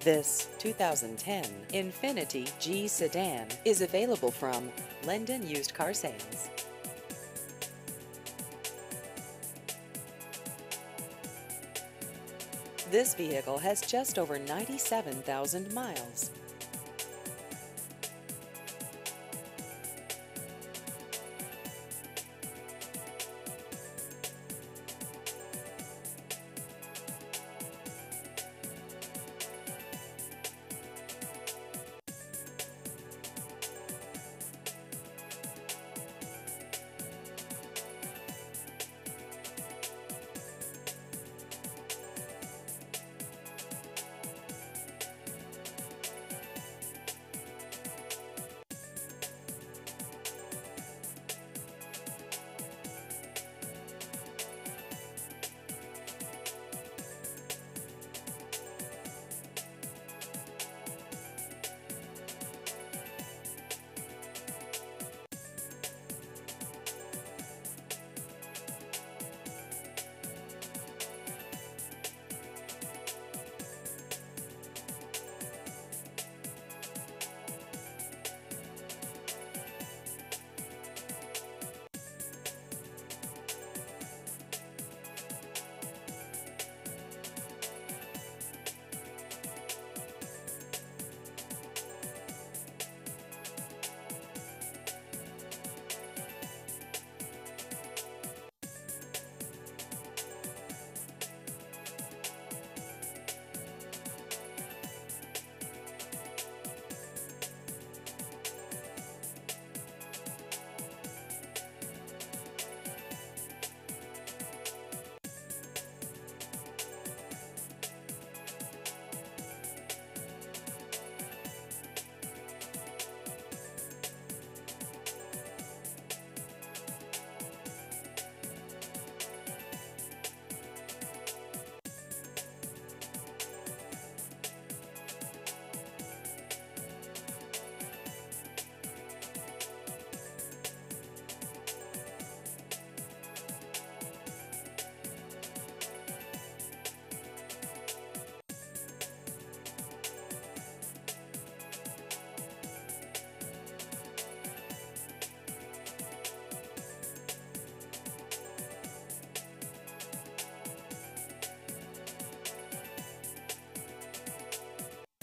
This 2010 Infiniti G sedan is available from Lenden Used Car Sales. This vehicle has just over 97,000 miles.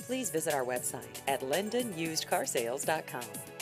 Please visit our website at lendenusedcarsales.com.